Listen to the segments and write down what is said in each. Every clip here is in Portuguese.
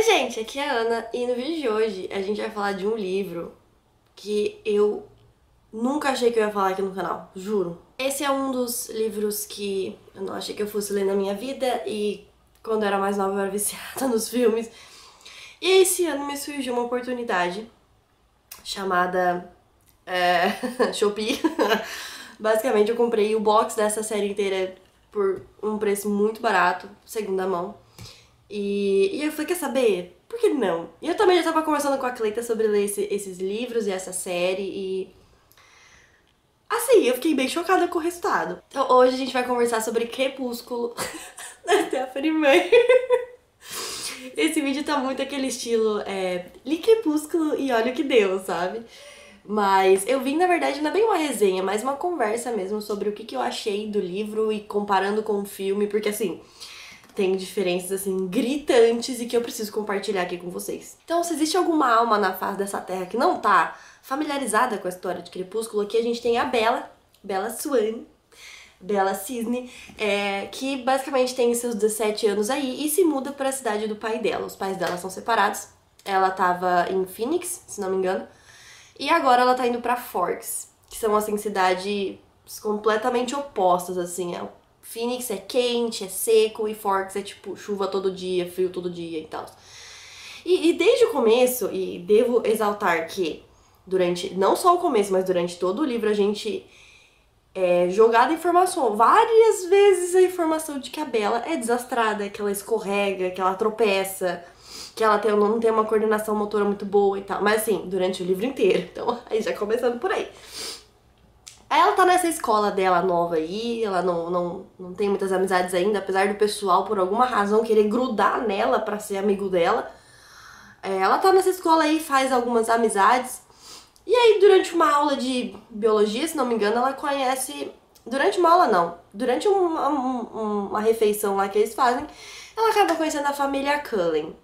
Oi, gente, aqui é a Ana e no vídeo de hoje a gente vai falar de um livro que eu nunca achei que eu ia falar aqui no canal, juro. Esse é um dos livros que eu não achei que eu fosse ler na minha vida e quando eu era mais nova eu era viciada nos filmes. E esse ano me surgiu uma oportunidade chamada é, Shopee. Basicamente eu comprei o box dessa série inteira por um preço muito barato, segunda mão. E, e eu falei, quer saber? Por que não? E eu também já tava conversando com a Cleita sobre ler esse, esses livros e essa série e... Assim, eu fiquei bem chocada com o resultado. Então hoje a gente vai conversar sobre Crepúsculo da Stephanie Meyer. Esse vídeo tá muito aquele estilo, é, li Crepúsculo e olha o que deu, sabe? Mas eu vim, na verdade, não é bem uma resenha, mas uma conversa mesmo sobre o que, que eu achei do livro e comparando com o filme, porque assim, tem diferenças assim gritantes e que eu preciso compartilhar aqui com vocês. Então, se existe alguma alma na face dessa terra que não tá familiarizada com a história de Crepúsculo, aqui a gente tem a Bella, Bella Swan, Bella Cisne, é, que basicamente tem seus 17 anos aí e se muda para a cidade do pai dela. Os pais dela são separados. Ela tava em Phoenix, se não me engano, e agora ela tá indo para Forks, que são assim cidades completamente opostas assim. É Phoenix é quente, é seco e Forks é tipo chuva todo dia, frio todo dia e tal. E, e, desde o começo, e devo exaltar que durante, não só o começo, mas durante todo o livro a gente é jogada informação, várias vezes a informação de que a Bela é desastrada, que ela escorrega, que ela tropeça, que ela tem, não tem uma coordenação motora muito boa e tal. Mas assim, durante o livro inteiro. Então, aí já começando por aí. Ela tá nessa escola dela nova aí, ela não, não, não tem muitas amizades ainda, apesar do pessoal, por alguma razão, querer grudar nela para ser amigo dela. É, ela tá nessa escola aí, faz algumas amizades. E aí, durante uma aula de biologia, se não me engano, ela conhece. Durante uma aula, não. Durante uma, uma, uma refeição lá que eles fazem, ela acaba conhecendo a família Cullen.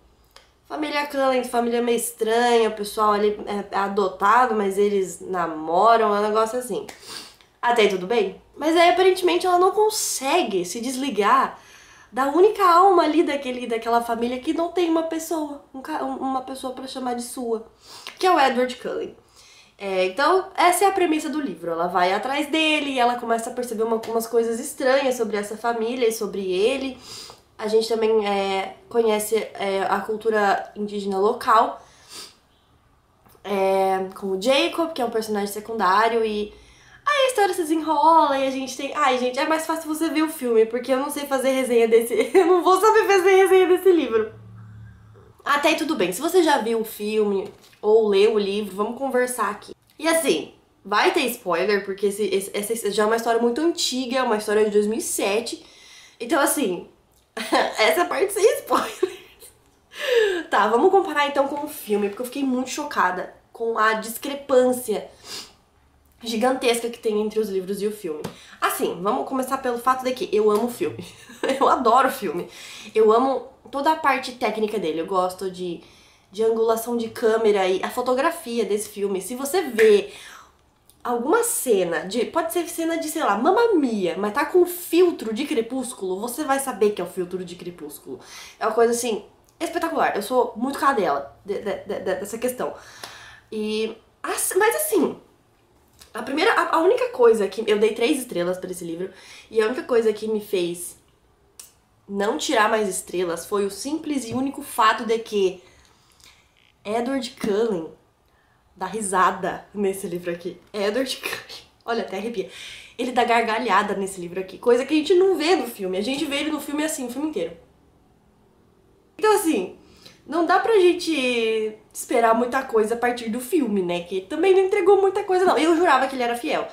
Família Cullen, família meio estranha, o pessoal ali é adotado, mas eles namoram, é um negócio assim. Até aí tudo bem? Mas aí aparentemente ela não consegue se desligar da única alma ali daquele, daquela família que não tem uma pessoa, um, uma pessoa para chamar de sua, que é o Edward Cullen. É, então, essa é a premissa do livro. Ela vai atrás dele e ela começa a perceber uma, umas coisas estranhas sobre essa família e sobre ele. A gente também é, conhece é, a cultura indígena local, é, com o Jacob, que é um personagem secundário, e aí a história se desenrola e a gente tem. Ai, gente, é mais fácil você ver o filme, porque eu não sei fazer resenha desse. eu não vou saber fazer resenha desse livro. Até aí tudo bem. Se você já viu o filme ou leu o livro, vamos conversar aqui. E assim, vai ter spoiler, porque esse, esse, essa já é uma história muito antiga, uma história de 2007. Então, assim, Essa parte sem spoilers. Tá, vamos comparar então com o filme, porque eu fiquei muito chocada com a discrepância gigantesca que tem entre os livros e o filme. Assim, vamos começar pelo fato de que eu amo o filme. eu adoro o filme. Eu amo toda a parte técnica dele. Eu gosto de, de angulação de câmera e a fotografia desse filme. Se você vê alguma cena de. Pode ser cena de, sei lá, mamamia, mas tá com filtro de crepúsculo, você vai saber que é o filtro de crepúsculo. É uma coisa assim, espetacular. Eu sou muito cadela de, de, de, dessa questão. E. Mas assim. A primeira. A, a única coisa que. Eu dei três estrelas para esse livro. E a única coisa que me fez não tirar mais estrelas foi o simples e único fato de que Edward Cullen dá risada nesse livro aqui. Edward Cullen. Olha, até arrepia. Ele dá gargalhada nesse livro aqui, coisa que a gente não vê no filme. A gente vê ele no filme assim, o filme inteiro. Então, assim, não dá pra gente esperar muita coisa a partir do filme, né? Que também não entregou muita coisa, não. Eu jurava que ele era fiel.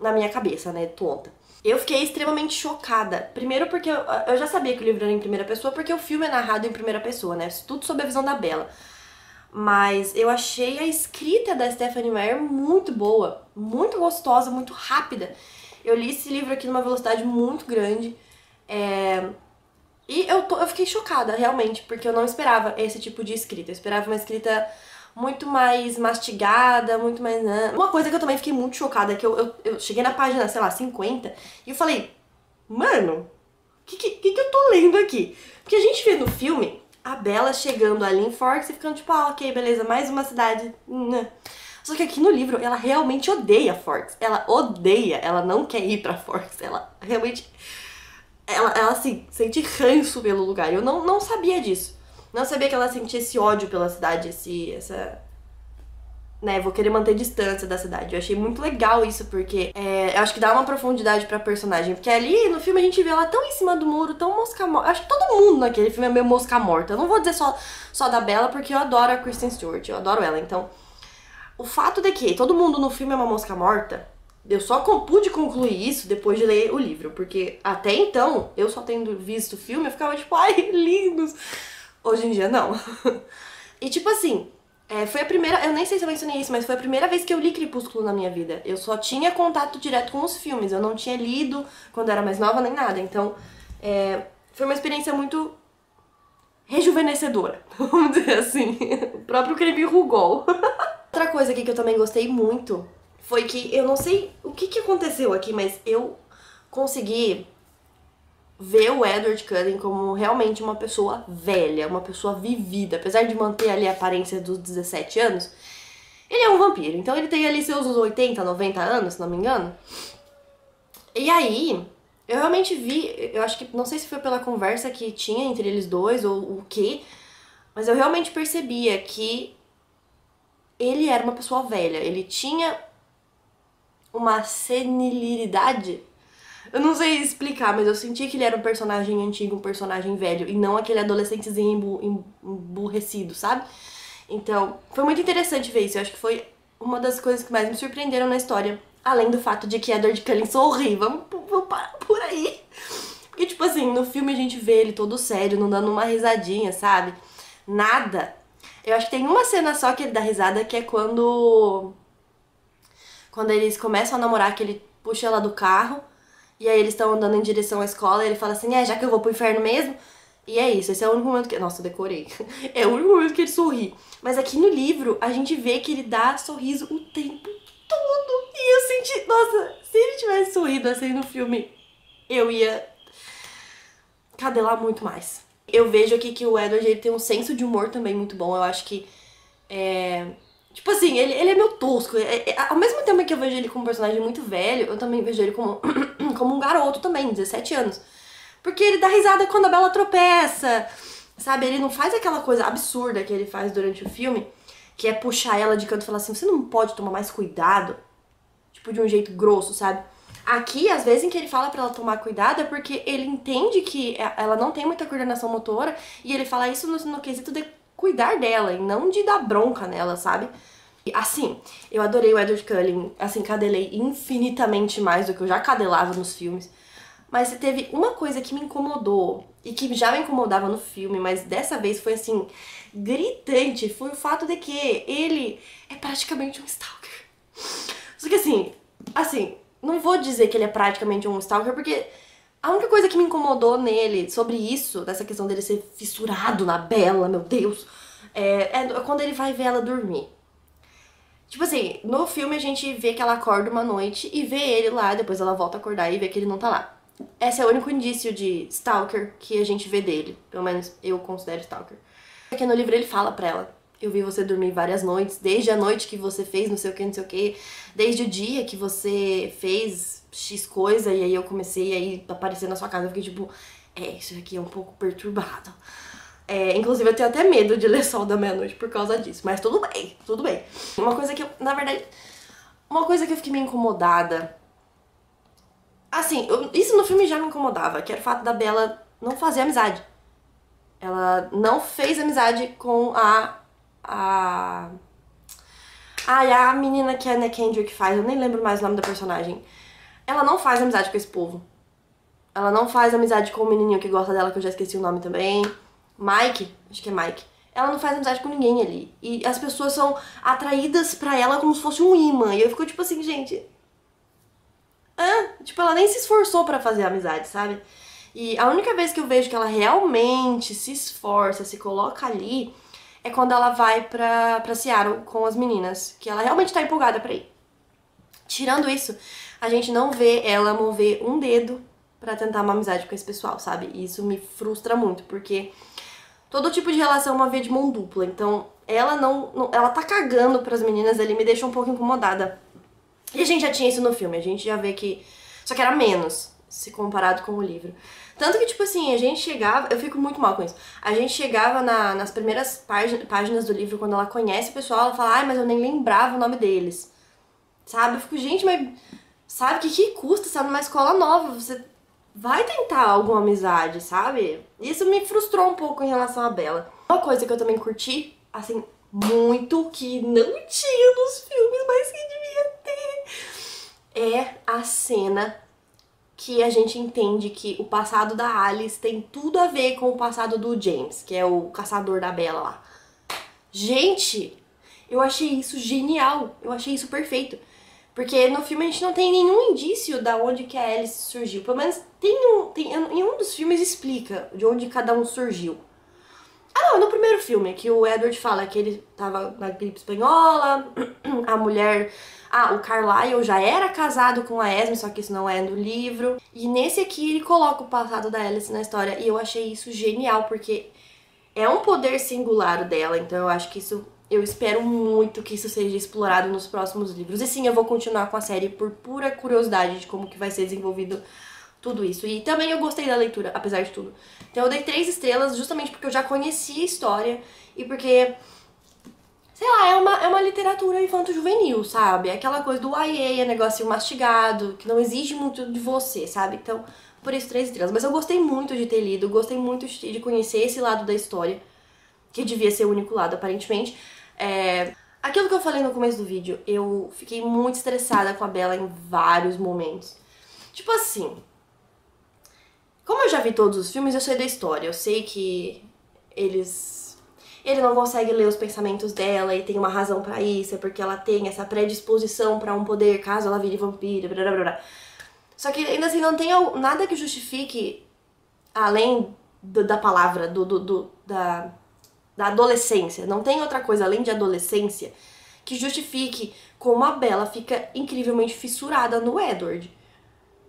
Na minha cabeça, né? Tonta. Eu fiquei extremamente chocada. Primeiro porque eu, eu já sabia que o livro era em primeira pessoa, porque o filme é narrado em primeira pessoa, né? Tudo sob a visão da Bela. Mas eu achei a escrita da Stephanie Meyer muito boa, muito gostosa, muito rápida. Eu li esse livro aqui numa velocidade muito grande. É... E eu, tô, eu fiquei chocada, realmente, porque eu não esperava esse tipo de escrita. Eu esperava uma escrita muito mais mastigada, muito mais. Né? Uma coisa que eu também fiquei muito chocada é que eu, eu, eu cheguei na página, sei lá, 50 e eu falei, mano, o que, que, que eu tô lendo aqui? Porque a gente vê no filme a Bella chegando ali em Forks e ficando tipo, ah, ok, beleza, mais uma cidade. Né. Só que aqui no livro ela realmente odeia Forks. Ela odeia, ela não quer ir pra Forks. Ela realmente. Ela, ela assim, sente ranço pelo lugar. Eu não, não sabia disso. Não sabia que ela sentia esse ódio pela cidade, esse, essa, né, vou querer manter distância da cidade. Eu achei muito legal isso, porque é, eu acho que dá uma profundidade pra personagem. Porque ali no filme a gente vê ela tão em cima do muro, tão mosca morta. Acho que todo mundo naquele filme é meio mosca morta. Eu não vou dizer só, só da Bella, porque eu adoro a Kristen Stewart, eu adoro ela. Então, o fato de que todo mundo no filme é uma mosca morta, eu só pude concluir isso depois de ler o livro. Porque até então, eu só tendo visto o filme, eu ficava tipo, ai, lindos. Hoje em dia, não. e tipo assim, é, foi a primeira, eu nem sei se eu mencionei isso, mas foi a primeira vez que eu li Crepúsculo na minha vida. Eu só tinha contato direto com os filmes, eu não tinha lido quando era mais nova nem nada. Então, é, foi uma experiência muito rejuvenescedora, vamos dizer assim. O próprio creme rugol. Outra coisa aqui que eu também gostei muito foi que eu não sei o que, que aconteceu aqui, mas eu consegui ver o Edward Cullen como realmente uma pessoa velha, uma pessoa vivida. Apesar de manter ali a aparência dos 17 anos, ele é um vampiro. Então ele tem ali seus 80, 90 anos, se não me engano. E aí, eu realmente vi, eu acho que, não sei se foi pela conversa que tinha entre eles dois ou o que, mas eu realmente percebia que ele era uma pessoa velha. Ele tinha uma senilidade eu não sei explicar, mas eu senti que ele era um personagem antigo, um personagem velho, e não aquele adolescentezinho emburrecido, sabe? Então, foi muito interessante ver isso. Eu acho que foi uma das coisas que mais me surpreenderam na história. Além do fato de que Edward Cullen sorri. Vamos, vamos parar por aí. Porque, tipo assim, no filme a gente vê ele todo sério, não dando uma risadinha, sabe? Nada. Eu acho que tem uma cena só que ele dá risada, que é quando. Quando eles começam a namorar, que ele puxa ela do carro. E aí eles estão andando em direção à escola e ele fala assim: é, já que eu vou pro inferno mesmo. E é isso, esse é o único momento que. Nossa, eu decorei. É o único momento que ele sorri. Mas aqui no livro, a gente vê que ele dá sorriso o tempo todo. E eu senti. Nossa, se ele tivesse sorrido assim no filme, eu ia cadelar muito mais. Eu vejo aqui que o Edward ele tem um senso de humor também muito bom. Eu acho que. É, Tipo assim, ele, ele é meu tosco. É, é, ao mesmo tempo que eu vejo ele como um personagem muito velho, eu também vejo ele como, como um garoto também, 17 anos. Porque ele dá risada quando a Bela tropeça, sabe? Ele não faz aquela coisa absurda que ele faz durante o filme, que é puxar ela de canto e falar assim: você não pode tomar mais cuidado? Tipo, de um jeito grosso, sabe? Aqui, às vezes, em que ele fala para ela tomar cuidado é porque ele entende que é, ela não tem muita coordenação motora e ele fala isso no, no quesito de cuidar dela e não de dar bronca nela, sabe? Assim, eu adorei o Edward Cullen, assim, cadelei infinitamente mais do que eu já cadelava nos filmes. Mas teve uma coisa que me incomodou e que já me incomodava no filme, mas dessa vez foi assim, gritante, foi o fato de que ele é praticamente um stalker. Só que assim, assim, não vou dizer que ele é praticamente um stalker, porque a única coisa que me incomodou nele sobre isso, dessa questão dele ser fissurado na Bela, meu Deus, é, é quando ele vai ver ela dormir. Tipo assim, no filme a gente vê que ela acorda uma noite e vê ele lá, depois ela volta a acordar e vê que ele não tá lá. Esse é o único indício de Stalker que a gente vê dele. Pelo menos eu considero Stalker. Porque no livro ele fala pra ela: Eu vi você dormir várias noites, desde a noite que você fez não sei o que, não sei o que, desde o dia que você fez X coisa, e aí eu comecei a ir aparecer na sua casa. Eu fiquei tipo: É, isso aqui é um pouco perturbado. É, inclusive, eu tenho até medo de ler Sol da Meia-Noite por causa disso. Mas tudo bem, tudo bem. Uma coisa que eu, na verdade, uma coisa que eu fiquei meio incomodada. Assim, eu, isso no filme já me incomodava, que era o fato da Bela não fazer amizade. Ela não fez amizade com a. A. Ai, a menina que a Anna Kendrick faz, eu nem lembro mais o nome da personagem. Ela não faz amizade com esse povo. Ela não faz amizade com o menininho que gosta dela, que eu já esqueci o nome também. Mike, acho que é Mike, ela não faz amizade com ninguém ali. E as pessoas são atraídas para ela como se fosse um imã. E eu fico tipo assim, gente. Hã? Tipo, ela nem se esforçou para fazer amizade, sabe? E a única vez que eu vejo que ela realmente se esforça, se coloca ali, é quando ela vai pra, pra Seattle com as meninas. Que ela realmente tá empolgada pra ir. Tirando isso, a gente não vê ela mover um dedo para tentar uma amizade com esse pessoal, sabe? E isso me frustra muito, porque todo tipo de relação é uma via de mão dupla. Então, ela não, não ela tá cagando pras meninas ali, me deixa um pouco incomodada. E a gente já tinha isso no filme, a gente já vê que só que era menos se comparado com o livro. Tanto que, tipo assim, a gente chegava. Eu fico muito mal com isso. A gente chegava na, nas primeiras páginas do livro, quando ela conhece o pessoal, ela fala, ai, mas eu nem lembrava o nome deles. Sabe? Eu fico, gente, mas. Sabe? O que, que custa estar numa escola nova? Você vai tentar alguma amizade, sabe? Isso me frustrou um pouco em relação a Bela. Uma coisa que eu também curti, assim, muito, que não tinha nos filmes, mas que devia ter, é a cena que a gente entende que o passado da Alice tem tudo a ver com o passado do James, que é o caçador da Bella lá. Gente, eu achei isso genial, eu achei isso perfeito. Porque no filme a gente não tem nenhum indício da onde que a Alice surgiu. Pelo menos tem um, tem, em um dos filmes explica de onde cada um surgiu. Ah, não, no primeiro filme, que o Edward fala que ele tava na gripe espanhola, a mulher ah, o Carlyle já era casado com a Esme, só que isso não é no livro. E nesse aqui ele coloca o passado da Alice na história e eu achei isso genial porque é um poder singular dela, então eu acho que isso eu espero muito que isso seja explorado nos próximos livros. E sim, eu vou continuar com a série por pura curiosidade de como que vai ser desenvolvido tudo isso. E também eu gostei da leitura, apesar de tudo. Então eu dei três estrelas justamente porque eu já conhecia a história e porque sei lá, é uma, é uma literatura infanto-juvenil, sabe? Aquela coisa do YA, é negocinho mastigado, que não exige muito de você, sabe? Então, por isso três estrelas. Mas eu gostei muito de ter lido, gostei muito de conhecer esse lado da história, que devia ser o único lado, aparentemente. É... Aquilo que eu falei no começo do vídeo, eu fiquei muito estressada com a Bella em vários momentos. Tipo assim, como eu já vi todos os filmes, eu sei da história. Eu sei que eles ele não consegue ler os pensamentos dela e tem uma razão para isso, é porque ela tem essa predisposição para um poder caso ela vire vampiro, blá, blá, blá. Só que ainda assim não tem nada que justifique, além do, da palavra, do, do, do, da, da adolescência, não tem outra coisa além de adolescência que justifique como a Bella fica incrivelmente fissurada no Edward.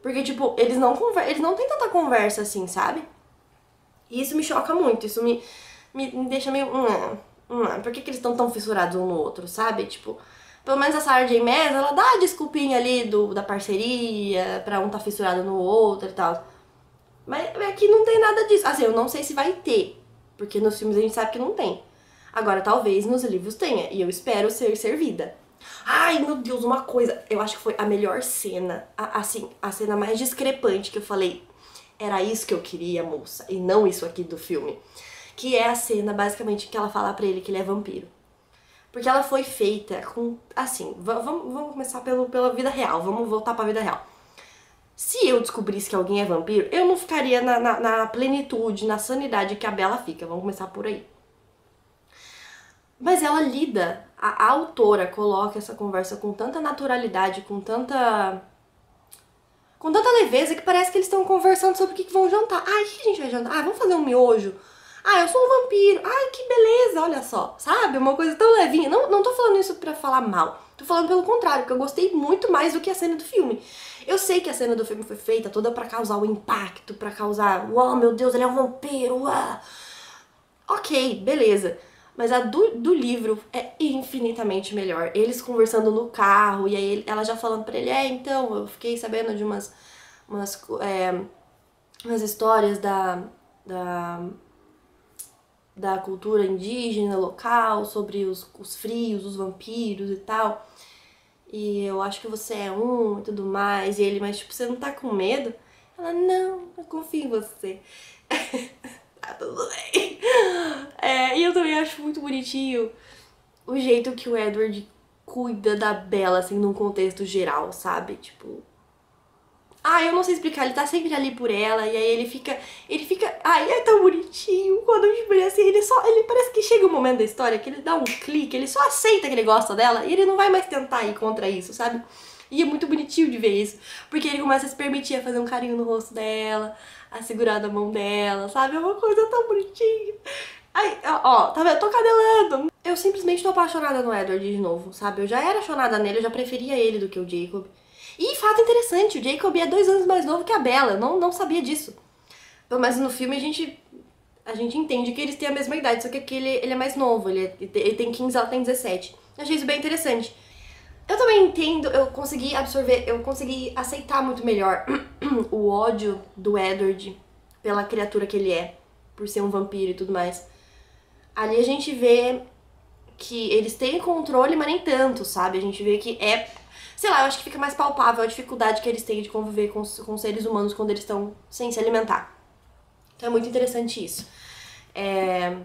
Porque, tipo, eles não, eles não têm tanta conversa assim, sabe? E isso me choca muito, isso me, me, me deixa meio. Hum, hum, por que, que eles estão tão fissurados um no outro, sabe? Tipo, pelo menos a Sarah J. Ela dá a desculpinha ali do, da parceria, pra um tá fissurado no outro e tal. Mas aqui não tem nada disso. Assim, eu não sei se vai ter, porque nos filmes a gente sabe que não tem. Agora, talvez nos livros tenha, e eu espero ser servida. Ai, meu Deus, uma coisa. Eu acho que foi a melhor cena, a, assim, a cena mais discrepante que eu falei. Era isso que eu queria, moça, e não isso aqui do filme que é a cena basicamente que ela fala para ele que ele é vampiro. Porque ela foi feita com. Assim, vamos, vamos começar pelo, pela vida real, vamos voltar pra vida real. Se eu descobrisse que alguém é vampiro, eu não ficaria na, na, na plenitude, na sanidade que a Bela fica. Vamos começar por aí. Mas ela lida, a, a autora coloca essa conversa com tanta naturalidade, com tanta com tanta leveza que parece que eles estão conversando sobre o que, vão jantar. Ah, o que a gente vai jantar? Ah, vamos fazer um miojo. Ah, eu sou um vampiro. Ai, que beleza, olha só. Sabe? Uma coisa tão levinha. Não, não tô falando isso pra falar mal. Tô falando pelo contrário, porque eu gostei muito mais do que a cena do filme. Eu sei que a cena do filme foi feita toda para causar o impacto, para causar, uau, meu Deus, ele é um vampiro, uau. Ok, beleza. Mas a do, do livro é infinitamente melhor. Eles conversando no carro, e aí ela já falando pra ele, é, então, eu fiquei sabendo de umas, umas, é, umas histórias da, da da cultura indígena local, sobre os, os frios, os vampiros e tal. E eu acho que você é um e tudo mais. E ele, mas tipo, você não tá com medo? Ela, não, eu confio em você. tá tudo bem. É, e eu também acho muito bonitinho o jeito que o Edward cuida da Bella, assim, num contexto geral, sabe? Tipo, ah, eu não sei explicar, ele tá sempre ali por ela, e aí ele fica. Ele fica. Ai, é tão bonitinho. Quando tipo, ele assim, ele só. Ele parece que chega um momento da história que ele dá um clique, ele só aceita que ele gosta dela e ele não vai mais tentar ir contra isso, sabe? E é muito bonitinho de ver isso. Porque ele começa a se permitir a fazer um carinho no rosto dela, a segurar da mão dela, sabe? É uma coisa tão bonitinha. Ai, ó, tá vendo? Eu tô cadelando. Eu simplesmente tô apaixonada no Edward de novo, sabe? Eu já era apaixonada nele, eu já preferia ele do que o Jacob. E fato interessante, o Jacob é dois anos mais novo que a Bella, eu não, não sabia disso. Mas no filme a gente a gente entende que eles têm a mesma idade, só que aqui ele, ele é mais novo, ele, é, ele tem 15, ela tem 17. Eu achei isso bem interessante. Eu também entendo, eu consegui absorver, eu consegui aceitar muito melhor o ódio do Edward pela criatura que ele é, por ser um vampiro e tudo mais. Ali a gente vê que eles têm controle, mas nem tanto, sabe? A gente vê que é. Sei lá, eu acho que fica mais palpável a dificuldade que eles têm de conviver com, com seres humanos quando eles estão sem se alimentar. Então é muito interessante isso. É...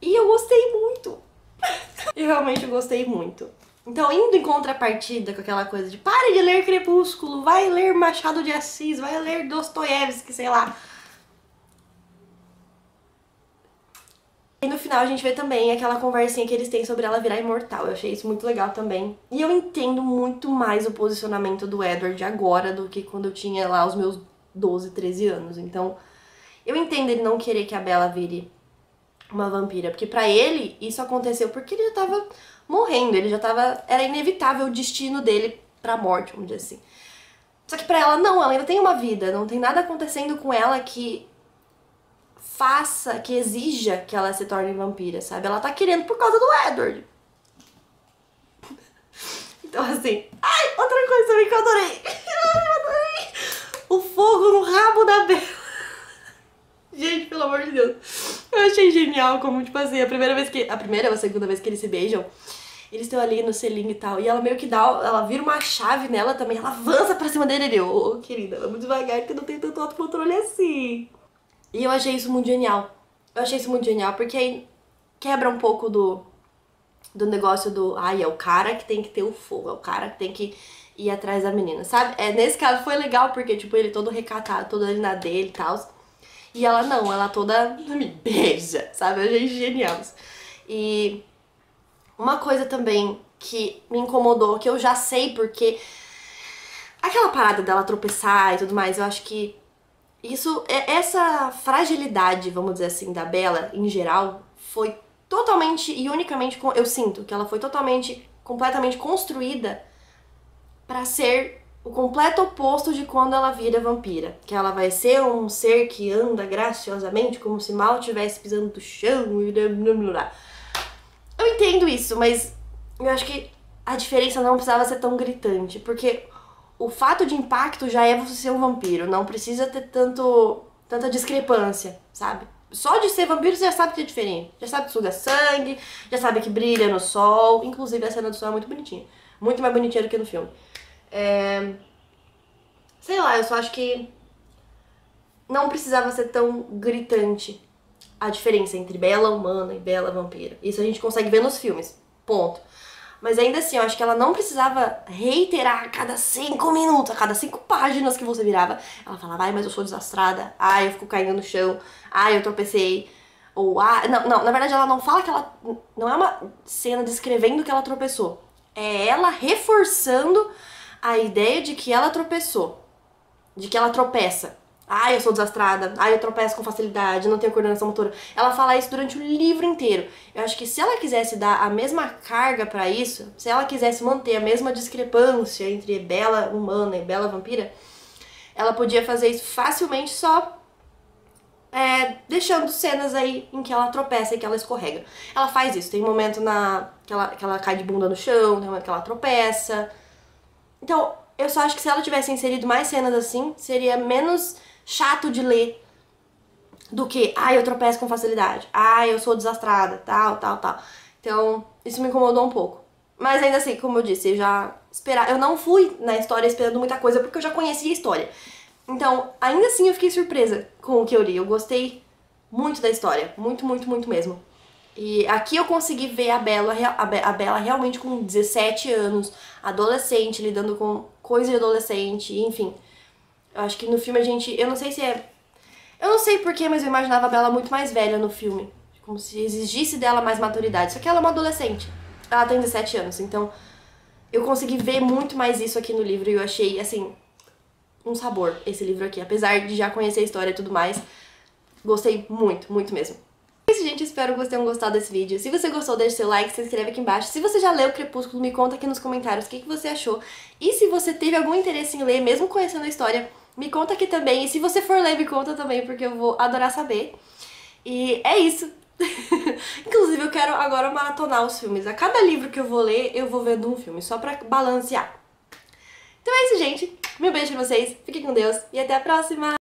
E eu gostei muito. eu realmente gostei muito. Então, indo em contrapartida com aquela coisa de pare de ler Crepúsculo, vai ler Machado de Assis, vai ler Dostoiévski, sei lá. E no final a gente vê também aquela conversinha que eles têm sobre ela virar imortal. Eu achei isso muito legal também. E eu entendo muito mais o posicionamento do Edward agora do que quando eu tinha lá os meus 12, 13 anos. Então, eu entendo ele não querer que a Bella vire uma vampira, porque para ele isso aconteceu porque ele já tava morrendo, ele já tava era inevitável o destino dele pra morte, vamos dizer assim. Só que para ela não, ela ainda tem uma vida, não tem nada acontecendo com ela que faça, que exija que ela se torne vampira, sabe? Ela tá querendo por causa do Edward. Então, assim. Ai, outra coisa também que eu adorei. Adorei. O fogo no rabo da Bela. Gente, pelo amor de Deus. Eu achei genial como, tipo assim, a primeira vez que. A primeira ou a segunda vez que eles se beijam, eles estão ali no selinho e tal. E ela meio que dá. Ela vira uma chave nela também. Ela avança pra cima dele. Ele, ô, oh, querida, vamos devagar que não tenho tanto autocontrole assim. E eu achei isso muito genial. Eu achei isso muito genial, porque aí quebra um pouco do, do negócio do, ai, é o cara que tem que ter o fogo, é o cara que tem que ir atrás da menina, sabe? É, nesse caso foi legal, porque, tipo, ele todo recatado, todo ali na dele e tal. E ela não, ela toda me beija, sabe? Eu achei genial. E uma coisa também que me incomodou, que eu já sei porque aquela parada dela tropeçar e tudo mais, eu acho que isso, é, essa fragilidade, vamos dizer assim, da Bela em geral, foi totalmente e unicamente, eu sinto que ela foi totalmente, completamente construída para ser o completo oposto de quando ela vira vampira. Que ela vai ser um ser que anda graciosamente, como se mal estivesse pisando do chão e. Eu entendo isso, mas eu acho que a diferença não precisava ser tão gritante, porque o fato de impacto já é você ser um vampiro, não precisa ter tanto tanta discrepância, sabe? Só de ser vampiro você já sabe que é diferente. Já sabe que suga sangue, já sabe que brilha no sol. Inclusive a cena do sol é muito bonitinha. Muito mais bonitinha do que no filme. É... Sei lá, eu só acho que não precisava ser tão gritante a diferença entre bela humana e bela vampira. Isso a gente consegue ver nos filmes. Ponto. Mas ainda assim, eu acho que ela não precisava reiterar a cada cinco minutos, a cada cinco páginas que você virava. Ela falava, ai, mas eu sou desastrada, ai, eu fico caindo no chão, ai, eu tropecei. Ou, ah, não, não, na verdade ela não fala que ela. Não é uma cena descrevendo que ela tropeçou. É ela reforçando a ideia de que ela tropeçou. De que ela tropeça. Ai, eu sou desastrada. Ai, eu tropeço com facilidade, não tenho coordenação motora. Ela fala isso durante o livro inteiro. Eu acho que se ela quisesse dar a mesma carga para isso, se ela quisesse manter a mesma discrepância entre bela humana e bela vampira, ela podia fazer isso facilmente só é, deixando cenas aí em que ela tropeça e que ela escorrega. Ela faz isso. Tem um momento na que ela, que ela cai de bunda no chão, tem um momento que ela tropeça. Então, eu só acho que se ela tivesse inserido mais cenas assim, seria menos chato de ler do que, ah, eu tropeço com facilidade, ah, eu sou desastrada, tal, tal, tal. Então, isso me incomodou um pouco. Mas ainda assim, como eu disse, eu já esperava, eu não fui na história esperando muita coisa porque eu já conhecia a história. Então, ainda assim eu fiquei surpresa com o que eu li. Eu gostei muito da história, muito, muito, muito mesmo. E aqui eu consegui ver a Bela, a Bela realmente com 17 anos, adolescente, lidando com coisa de adolescente, enfim. Eu acho que no filme a gente. Eu não sei se é. Eu não sei porquê, mas eu imaginava a Bela muito mais velha no filme. Como se exigisse dela mais maturidade. Só que ela é uma adolescente. Ela tem 17 anos, então eu consegui ver muito mais isso aqui no livro e eu achei, assim, um sabor esse livro aqui. Apesar de já conhecer a história e tudo mais, gostei muito, muito mesmo. É isso, gente. Espero que vocês tenham gostado desse vídeo. Se você gostou, deixe seu like, se inscreve aqui embaixo. Se você já leu Crepúsculo, me conta aqui nos comentários o que, que você achou. E se você teve algum interesse em ler, mesmo conhecendo a história, me conta aqui também. E se você for ler, me conta também, porque eu vou adorar saber. E é isso. Inclusive, eu quero agora maratonar os filmes. A cada livro que eu vou ler, eu vou vendo um filme, só pra balancear. Então é isso, gente. Meu beijo pra vocês, fiquem com Deus e até a próxima!